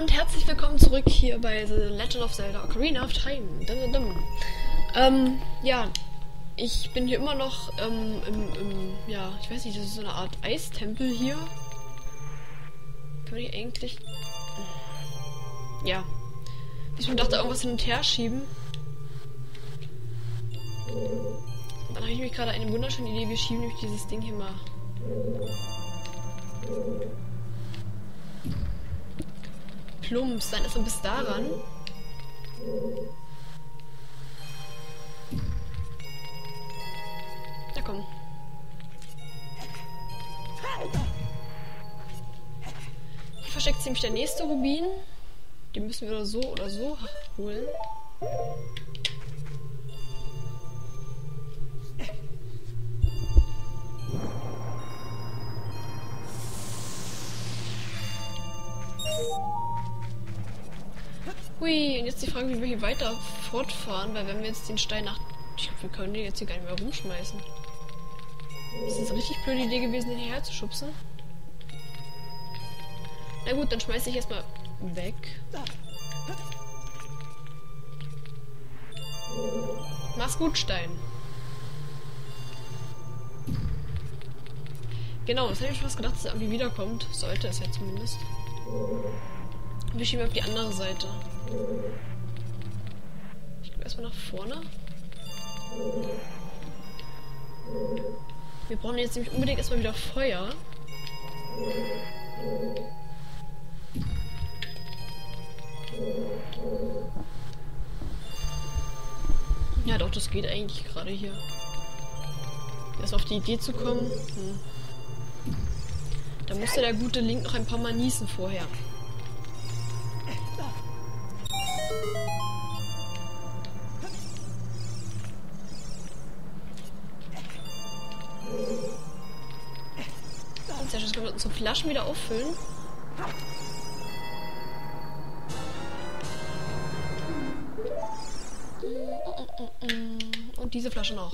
und herzlich willkommen zurück hier bei The Legend of Zelda Ocarina of Time. Dum, dum. Ähm, ja, ich bin hier immer noch ähm, im, im, ja, ich weiß nicht, das ist so eine Art Eistempel hier. Kann ich eigentlich, ja, ich schon dachte, irgendwas hin und her schieben. Dann habe ich mich gerade eine wunderschöne Idee, wir schieben nämlich dieses Ding hier mal plumps, dann ist er bis daran. Na komm. Hier versteckt sich nämlich der nächste Rubin. Den müssen wir so oder so holen. Hui, und jetzt die Frage, wie wir hier weiter fortfahren, weil wenn wir jetzt den Stein nach... Ich glaube, wir können den jetzt hier gar nicht mehr rumschmeißen. Das ist eine richtig blöde Idee gewesen, den hierher zu schubsen. Na gut, dann schmeiße ich erstmal weg. Mach's gut, Stein. Genau, das hätte ich fast gedacht, dass er irgendwie wiederkommt. Sollte es ja zumindest. Wir schieben auf die andere Seite. Ich gehe erstmal nach vorne. Wir brauchen jetzt nämlich unbedingt erstmal wieder Feuer. Ja, doch, das geht eigentlich gerade hier. Erst auf die Idee zu kommen. Hm. Da musste der gute Link noch ein paar Mal niesen vorher. Flaschen wieder auffüllen. Und diese Flasche noch.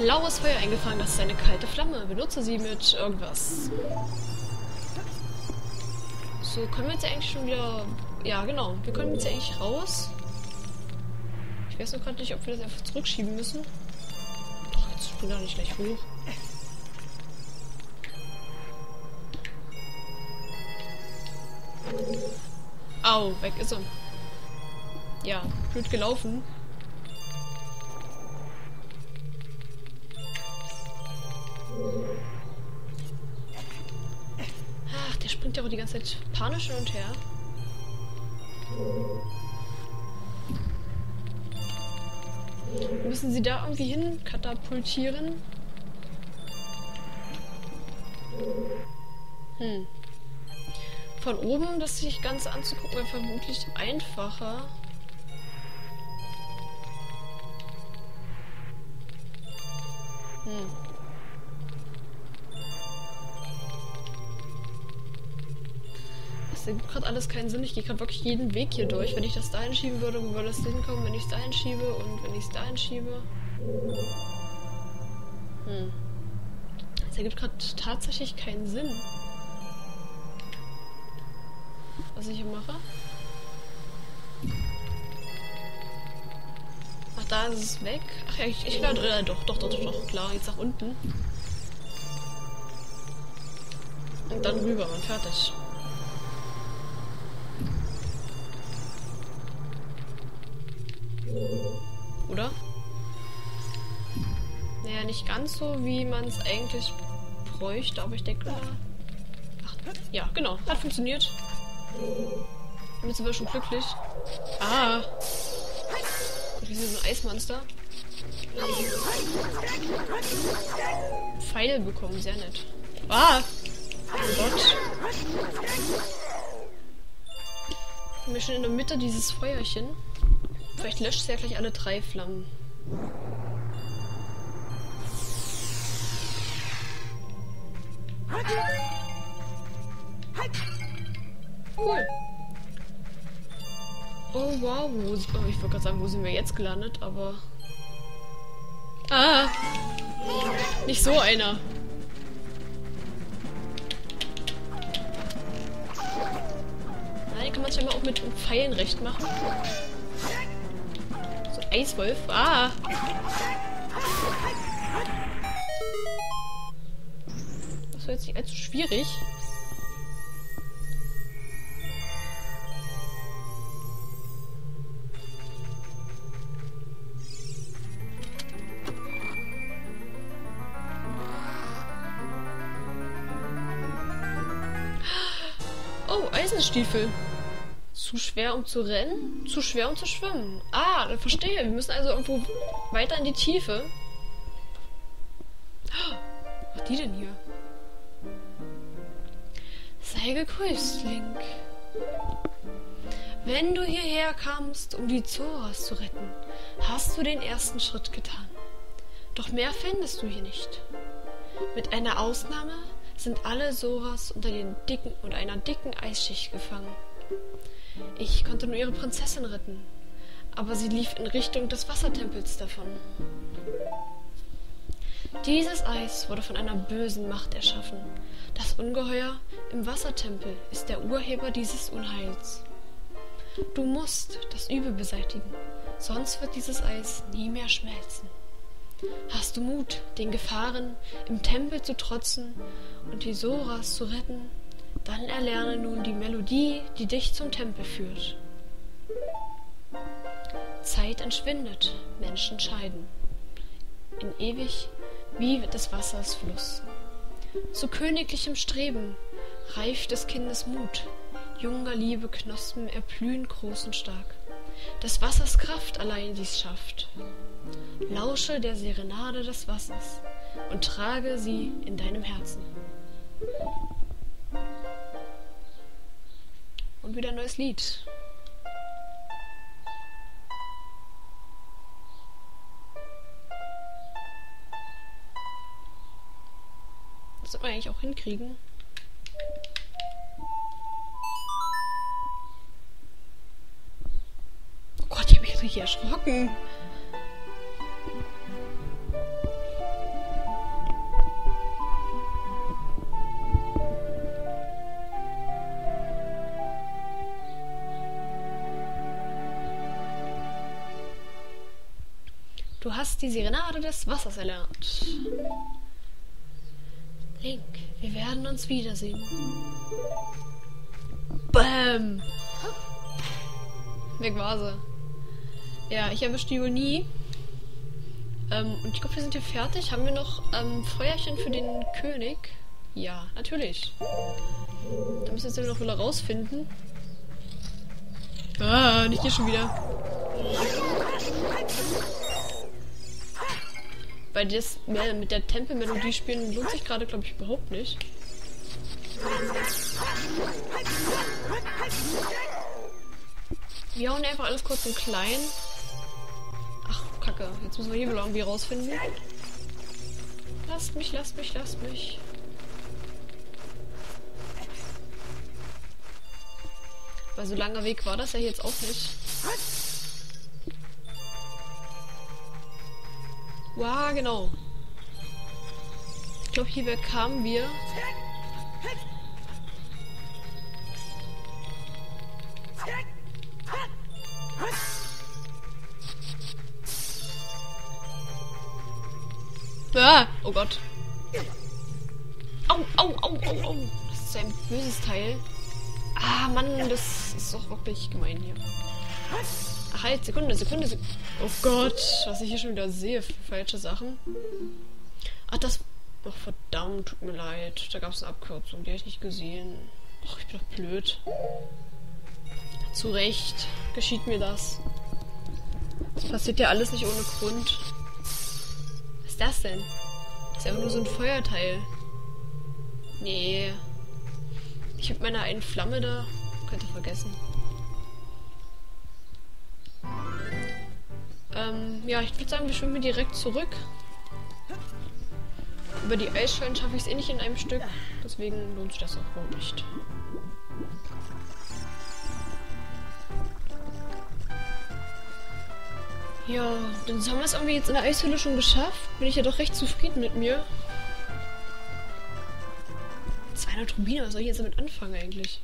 Blaues Feuer eingefangen, das ist eine kalte Flamme. Benutze sie mit irgendwas. So, können wir jetzt eigentlich schon wieder... Ja, genau. Wir können jetzt eigentlich raus. Ich weiß noch gerade nicht, ob wir das einfach zurückschieben müssen. Jetzt spring doch nicht gleich hoch. Au, weg ist er. Ja, blöd gelaufen. Ach, der springt ja auch die ganze Zeit panisch hin und her. Müssen sie da irgendwie hin katapultieren? Hm. Von oben das sich ganz anzugucken wäre vermutlich einfacher. Hm. Das ergibt gerade alles keinen Sinn. Ich gehe gerade wirklich jeden Weg hier durch. Wenn ich das dahin schieben würde, wo würde das hinkommen, wenn ich es dahin schiebe und wenn ich es dahin schiebe? Hm. Das ergibt gerade tatsächlich keinen Sinn. Was ich hier mache. Ach, da ist es weg. Ach ja, ich, ich lade äh, doch, doch, doch, doch, klar, jetzt nach unten. Und dann rüber und fertig. Nicht ganz so, wie man es eigentlich bräuchte, aber ich denke. Ach, ja, genau, hat funktioniert. Damit sind wir schon glücklich. Ah! Ein Eismonster. Pfeil bekommen, sehr nett. Ah! Oh Gott. Wir schon in der Mitte dieses Feuerchen. Vielleicht löscht es ja gleich alle drei Flammen. Cool. Oh wow, wo, oh, ich wollte gerade sagen, wo sind wir jetzt gelandet, aber... Ah! Nicht so einer. Nein, kann man sich ja mal auch mit Pfeilen recht machen. So Eiswolf. Ah! Das war jetzt nicht allzu schwierig. Oh, Eisenstiefel. Zu schwer, um zu rennen? Zu schwer, um zu schwimmen. Ah, dann verstehe. Wir müssen also irgendwo weiter in die Tiefe. Was macht die denn hier? Sei gegrüßt, Link. Wenn du hierher kamst, um die Zoras zu retten, hast du den ersten Schritt getan. Doch mehr findest du hier nicht. Mit einer Ausnahme sind alle Soras unter den dicken und einer dicken Eisschicht gefangen. Ich konnte nur ihre Prinzessin retten, aber sie lief in Richtung des Wassertempels davon. Dieses Eis wurde von einer bösen Macht erschaffen. Das Ungeheuer im Wassertempel ist der Urheber dieses Unheils. Du musst das Übel beseitigen, sonst wird dieses Eis nie mehr schmelzen. Hast du Mut, den Gefahren im Tempel zu trotzen und die Soras zu retten? Dann erlerne nun die Melodie, die dich zum Tempel führt. Zeit entschwindet, Menschen scheiden. In ewig wie des Wassers Fluss. Zu königlichem Streben reift des Kindes Mut, junger Liebe Knospen erblühen groß und stark. Des Wassers Kraft allein dies schafft. Lausche der Serenade des Wassers und trage sie in deinem Herzen. Und wieder ein neues Lied. Eigentlich auch hinkriegen. Oh Gott, ich habe mich richtig erschrocken. Du hast die Serenade des Wassers erlernt. Link, wir werden uns wiedersehen. Bam! Weg war sie. Ja, ich erwische die wohl nie. Ähm, und ich glaube, wir sind hier fertig. Haben wir noch ähm, Feuerchen für den König? Ja, natürlich. Da müssen wir jetzt noch wieder rausfinden. Ah, nicht hier schon wieder. Weil das mit der Tempelmelodie spielen lohnt sich gerade, glaube ich, überhaupt nicht. Wir hauen einfach alles kurz und klein. Ach, kacke. Jetzt müssen wir hier irgendwie rausfinden. Lasst mich, lasst mich, lasst mich. Weil so langer Weg war das ja jetzt auch nicht. Wow, genau. Ich glaube, hier kamen wir. Ah, oh Gott. Au, au, au, au, au. Das ist ein böses Teil. Ah, Mann, das ist doch wirklich gemein hier. Halt, Sekunde, Sekunde, Sekunde. Oh Gott, was ich hier schon wieder sehe für falsche Sachen. Ach, das... Ach, verdammt, tut mir leid. Da gab es eine Abkürzung, die habe ich nicht gesehen. Ach, ich bin doch blöd. Zu Recht geschieht mir das. Das passiert ja alles nicht ohne Grund. Was ist das denn? Das ist einfach nur so ein Feuerteil. Nee. Ich habe meine einen Flamme da. Könnt ihr vergessen. Ähm, ja, ich würde sagen, wir schwimmen direkt zurück. Über die Eisschollen schaffe ich es eh nicht in einem Stück. Deswegen lohnt sich das auch wohl nicht. Ja, dann haben wir es irgendwie jetzt in der Eishöhle schon geschafft. Bin ich ja doch recht zufrieden mit mir. 200 Rubine, was soll ich jetzt damit anfangen eigentlich?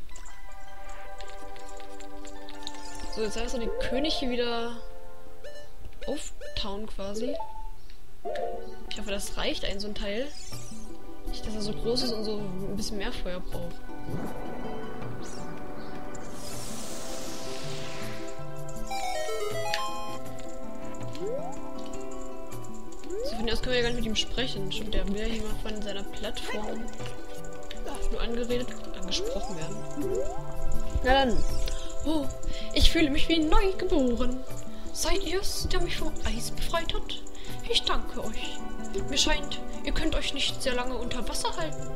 So, jetzt heißt er den König hier wieder auftauen quasi. Ich hoffe, das reicht ein so ein Teil. Nicht, dass er so groß ist und so ein bisschen mehr Feuer braucht. So, von aus können wir ja gar nicht mit ihm sprechen. Schon der will ja hier mal von seiner Plattform nur angeredet, angesprochen werden. Na dann. Oh, ich fühle mich wie neu geboren. Seid ihr's, der mich vom Eis befreit hat? Ich danke euch. Mir scheint, ihr könnt euch nicht sehr lange unter Wasser halten.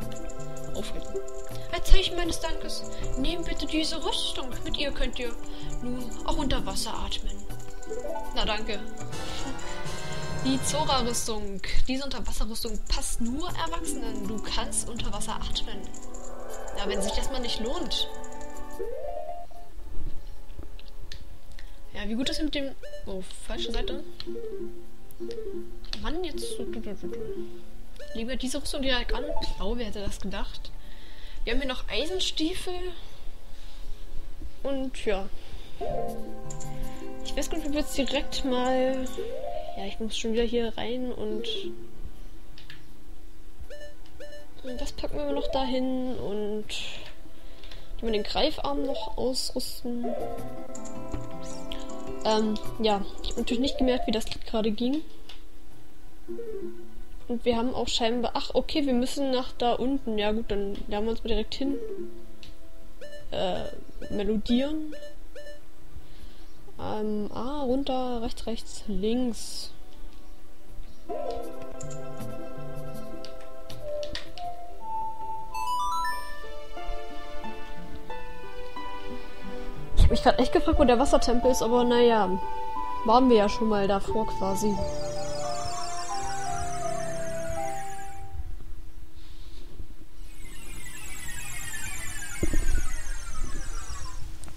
Aufhalten. Als Zeichen meines Dankes, nehmt bitte diese Rüstung. Mit ihr könnt ihr nun auch unter Wasser atmen. Na danke. Die Zora-Rüstung. Diese Unterwasserrüstung passt nur Erwachsenen. Du kannst unter Wasser atmen. Ja, wenn sich das mal nicht lohnt. Ja, wie gut ist mit dem... Oh, falsche Seite. Mann, jetzt... Lieber diese Rüstung direkt an. Oh, wer hätte das gedacht? Wir haben hier noch Eisenstiefel. Und ja. Ich weiß gar nicht, ob wir jetzt direkt mal... Ja, ich muss schon wieder hier rein und... das packen wir noch dahin und... Wir den Greifarm noch ausrüsten. Ähm, ja, natürlich nicht gemerkt, wie das gerade ging. Und wir haben auch scheinbar... Ach, okay, wir müssen nach da unten. Ja gut, dann lernen wir uns mal direkt hin. Äh, melodieren. Ähm, ah, runter, rechts, rechts, links. Habe mich gerade echt gefragt, wo der Wassertempel ist, aber naja, waren wir ja schon mal davor quasi.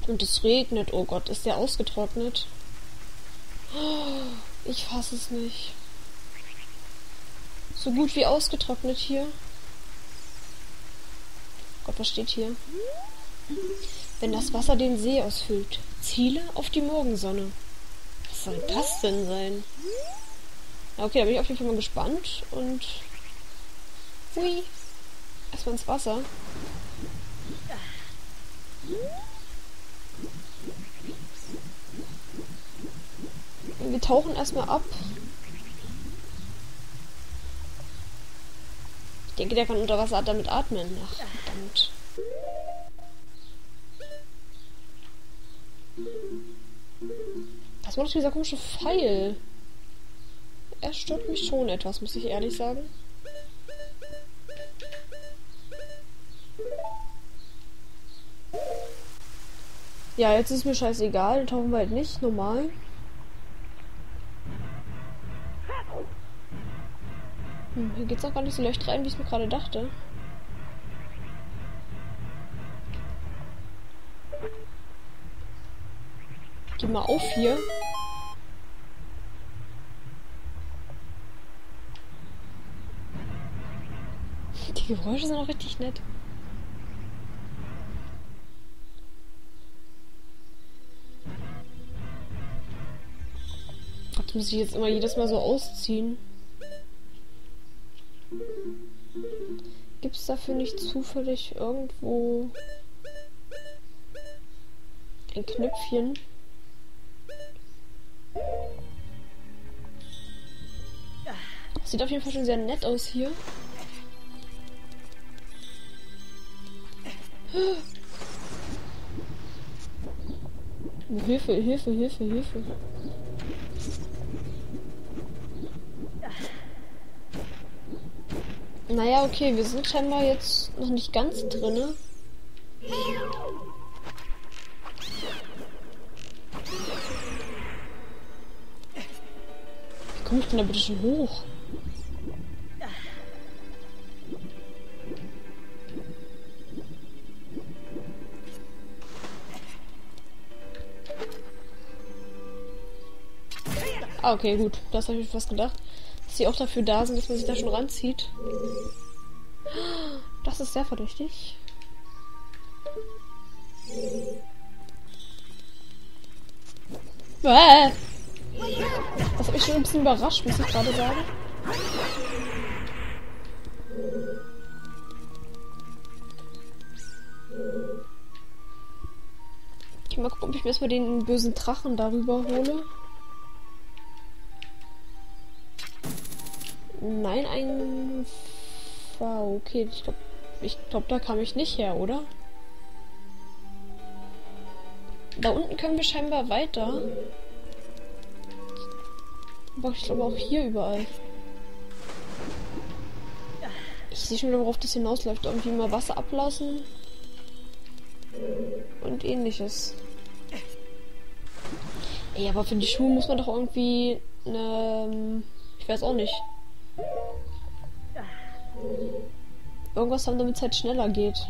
Und es regnet. Oh Gott, ist der ausgetrocknet? Ich fasse es nicht. So gut wie ausgetrocknet hier. Gott, was steht hier? Wenn das Wasser den See ausfüllt, ziele auf die Morgensonne. Was soll das denn sein? Okay, da bin ich auf jeden Fall mal gespannt und. Hui. Erstmal ins Wasser. Wir tauchen erstmal ab. Ich denke, der kann unter Wasser damit atmen. Ach, verdammt. Was macht dieser komische Pfeil? Er stört mich schon etwas, muss ich ehrlich sagen. Ja, jetzt ist mir scheißegal, dann tauchen wir halt nicht, normal. Hm, hier geht's auch gar nicht so leicht rein, wie ich mir gerade dachte. Mal auf hier. Die Geräusche sind auch richtig nett. Gott, muss ich jetzt immer jedes Mal so ausziehen. Gibt es dafür nicht zufällig irgendwo ein Knöpfchen? Sieht auf jeden Fall schon sehr nett aus hier. Hilfe, Hilfe, Hilfe, Hilfe. Naja, okay, wir sind scheinbar jetzt noch nicht ganz drinne. Wie komme ich denn da bitte schon hoch? Ah, okay, gut. Das habe ich fast gedacht. Dass sie auch dafür da sind, dass man sich da schon ranzieht. Das ist sehr verdächtig. Bäh. Das hat mich schon ein bisschen überrascht, muss ich gerade sagen. Okay, mal gucken, ob ich mir erstmal den bösen Drachen darüber hole. Nein, ein V. Okay, ich glaube, ich glaube, da kam ich nicht her, oder? Da unten können wir scheinbar weiter. Aber ich glaube auch hier überall. Ich sehe schon wieder, worauf das hinausläuft. Irgendwie mal Wasser ablassen. Und ähnliches. Ey, aber für die Schuhe muss man doch irgendwie ne, Ich weiß auch nicht. Irgendwas haben, damit es halt schneller geht.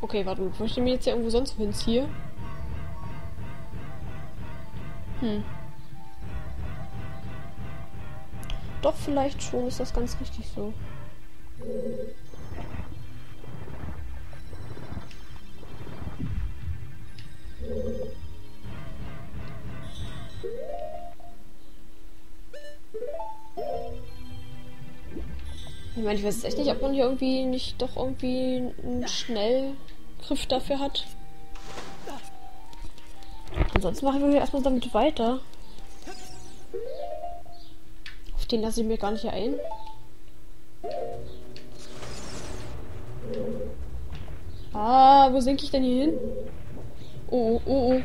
Okay, warte, bevor ich mich jetzt ja irgendwo sonst hinziehe. Hm. Doch, vielleicht schon ist das ganz richtig so. Ich meine, ich weiß echt nicht, ob man hier irgendwie nicht doch irgendwie einen Schnellgriff dafür hat. Ansonsten machen wir erstmal damit weiter. Auf den lasse ich mir gar nicht ein. Ah, wo senke ich denn hier hin? Oh, oh, oh.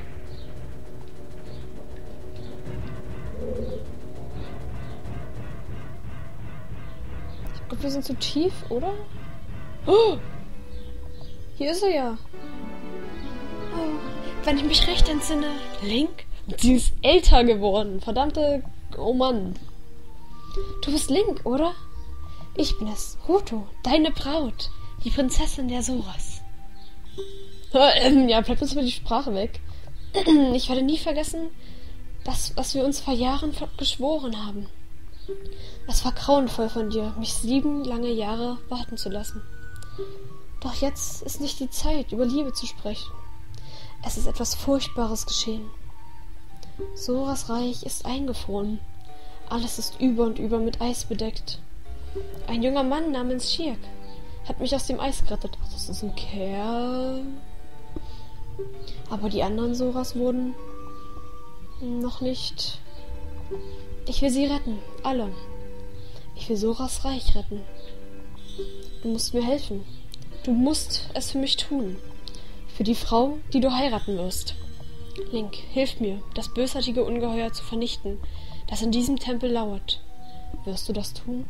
Wir sind zu tief, oder? Oh! Hier ist er ja. Oh, wenn ich mich recht entsinne, Link, sie ist älter geworden. Verdammte, oh Mann. Du bist Link, oder? Ich bin es, Ruto, deine Braut, die Prinzessin der Soras. Ähm, ja, bleibt uns mal die Sprache weg. Ich werde nie vergessen, das, was wir uns vor Jahren geschworen haben. Es war grauenvoll von dir, mich sieben lange Jahre warten zu lassen. Doch jetzt ist nicht die Zeit, über Liebe zu sprechen. Es ist etwas Furchtbares geschehen. Soras Reich ist eingefroren. Alles ist über und über mit Eis bedeckt. Ein junger Mann namens Shirk hat mich aus dem Eis gerettet. Ach, das ist ein Kerl. Aber die anderen Soras wurden noch nicht. Ich will sie retten. Alle. Ich will Soras Reich retten. Du musst mir helfen. Du musst es für mich tun. Für die Frau, die du heiraten wirst. Link, hilf mir, das bösartige Ungeheuer zu vernichten, das in diesem Tempel lauert. Wirst du das tun?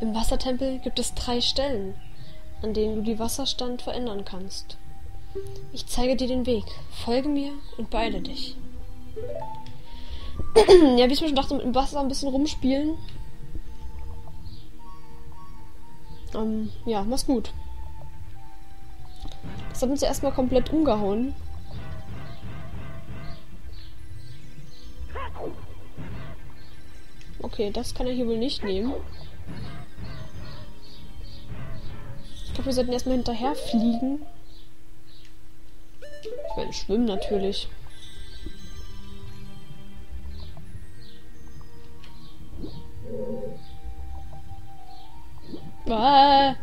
Im Wassertempel gibt es drei Stellen, an denen du die Wasserstand verändern kannst. Ich zeige dir den Weg. Folge mir und beeile dich. ja, wie ich mir schon dachte, mit dem Wasser ein bisschen rumspielen. Ähm, ja, mach's gut. Das hat uns ja erstmal komplett umgehauen. Okay, das kann er hier wohl nicht nehmen. Ich glaube, wir sollten erstmal hinterher fliegen. Ich meine, schwimmen natürlich. Ah.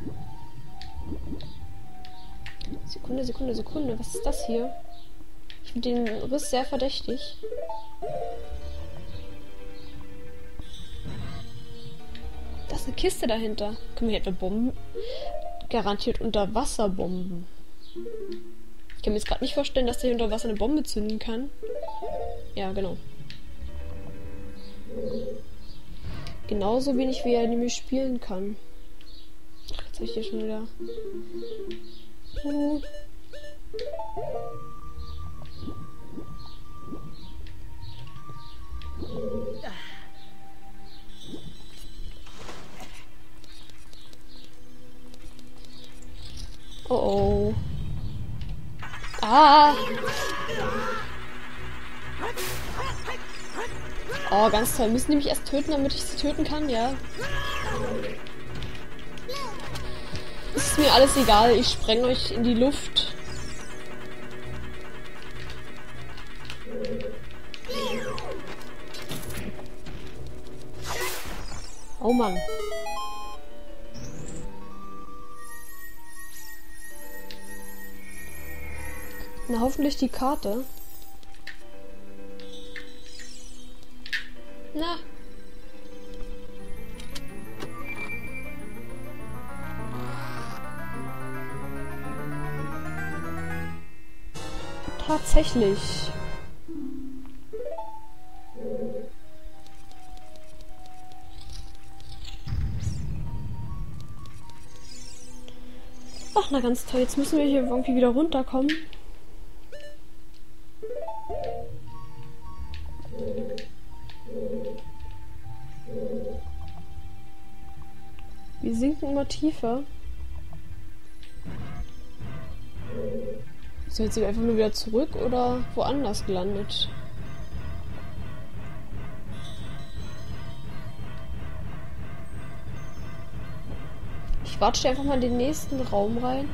Sekunde, Sekunde, Sekunde. Was ist das hier? Ich finde den Riss sehr verdächtig. Da ist eine Kiste dahinter. Können wir hier etwa Bomben? Garantiert unter Wasserbomben. Ich kann mir jetzt gerade nicht vorstellen, dass der unter Wasser eine Bombe zünden kann. Ja, genau. Genauso wenig wie er nämlich spielen kann. Habe ich hier schon wieder. Uh. Oh oh. Ah! Oh, ganz toll. Müssen die mich erst töten, damit ich sie töten kann? Ja. Mir alles egal. Ich spreng euch in die Luft. Oh Mann. Na, hoffentlich die Karte. Tatsächlich. Ach, na ganz toll. Jetzt müssen wir hier irgendwie wieder runterkommen. Wir sinken immer tiefer. Ist jetzt einfach nur wieder zurück oder woanders gelandet? Ich watsche einfach mal in den nächsten Raum rein.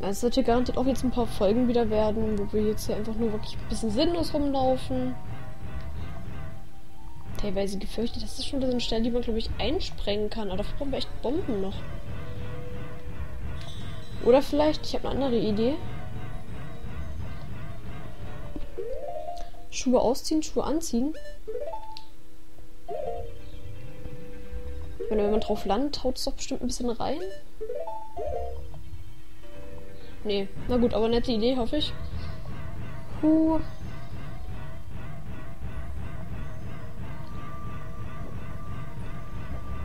Es wird hier garantiert auch jetzt ein paar Folgen wieder werden, wo wir jetzt hier einfach nur wirklich ein bisschen sinnlos rumlaufen. Teilweise gefürchtet, das ist schon so eine Stelle, die man, glaube ich, einsprengen kann. Aber dafür brauchen wir echt Bomben noch. Oder vielleicht, ich habe eine andere Idee. Schuhe ausziehen, Schuhe anziehen. Wenn, man drauf landet, haut es doch bestimmt ein bisschen rein. Nee, na gut, aber nette Idee, hoffe ich. Puh.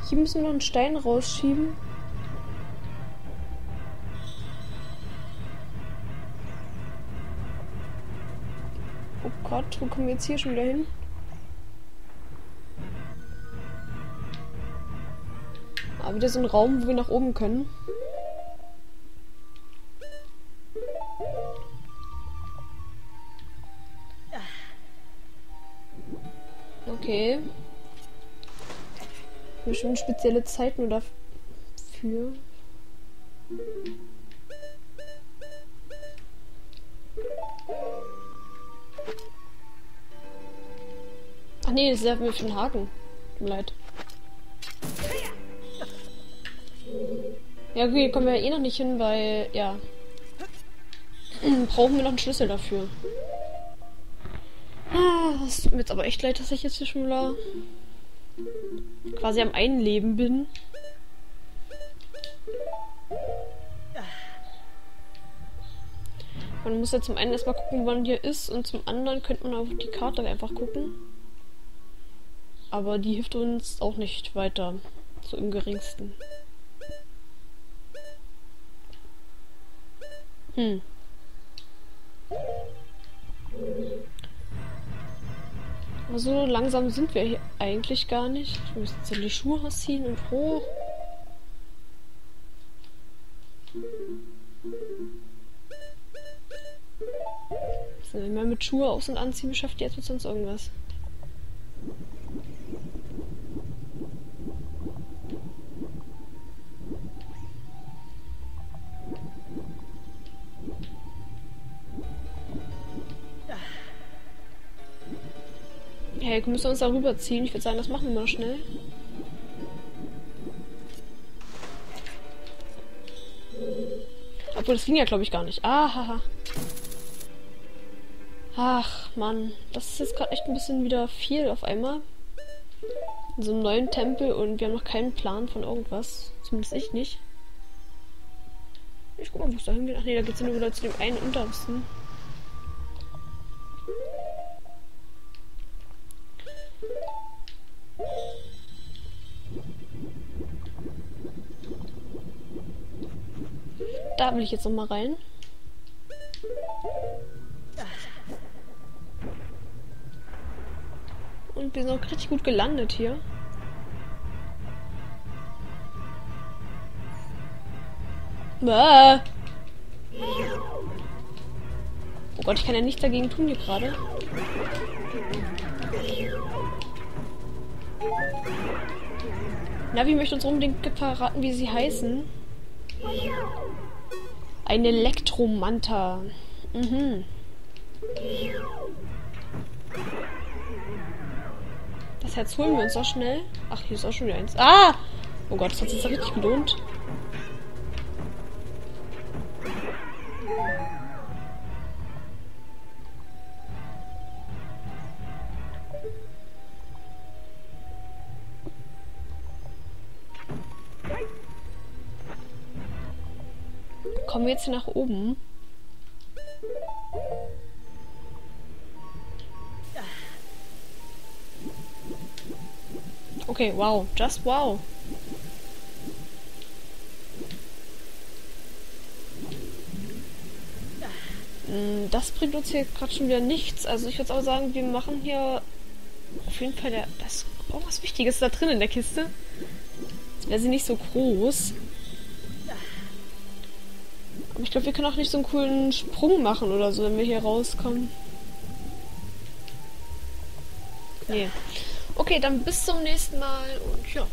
Hier müssen wir noch einen Stein rausschieben. Oh Gott, wo kommen wir jetzt hier schon wieder hin? Ah, wieder so ein Raum, wo wir nach oben können. Okay. Bestimmt spezielle Zeiten oder dafür. Ach nee, das ist ja für den Haken. Tut mir leid. Ja, okay, kommen wir eh noch nicht hin, weil, ja. Brauchen wir noch einen Schlüssel dafür. Ah, es tut mir jetzt aber echt leid, dass ich jetzt hier schon wieder quasi am Einleben bin. Man muss ja zum einen erstmal gucken, wann hier ist und zum anderen könnte man auf die Karte einfach gucken. Aber die hilft uns auch nicht weiter. So im geringsten. Hm. Also langsam sind wir hier eigentlich gar nicht. Wir müssen jetzt die Schuhe ziehen und hoch. Sind wir mit Schuhe aus- und anziehen beschäftigt jetzt mit sonst irgendwas. Hey, müssen wir uns da rüberziehen? Ich würde sagen, das machen wir mal schnell. Obwohl, das ging ja, glaube ich, gar nicht. Ah, haha. Ach, Mann. Das ist jetzt gerade echt ein bisschen wieder viel auf einmal. In so einem neuen Tempel und wir haben noch keinen Plan von irgendwas. Zumindest ich nicht. Ich guck mal, wo es da hingeht. Ach nee, da geht's ja nur wieder zu dem einen untersten. Will ich jetzt noch mal rein. Und wir sind auch richtig gut gelandet hier. Bäh. Oh Gott, ich kann ja nichts dagegen tun hier gerade. Navi möchte uns unbedingt verraten, wie sie heißen. Ein Elektromanta. Mhm. Das Herz holen wir uns doch schnell. Ach, hier ist auch schon wieder eins. Ah! Oh Gott, das hat sich richtig gelohnt. Kommen wir jetzt hier nach oben? Okay, wow. Just wow. Mm, das bringt uns hier gerade schon wieder nichts. Also ich würde auch sagen, wir machen hier auf jeden Fall der, das oh, was Wichtiges da drin in der Kiste. Wäre sie nicht so groß. Ich glaube, wir können auch nicht so einen coolen Sprung machen oder so, wenn wir hier rauskommen. Nee. Okay, dann bis zum nächsten Mal und ja.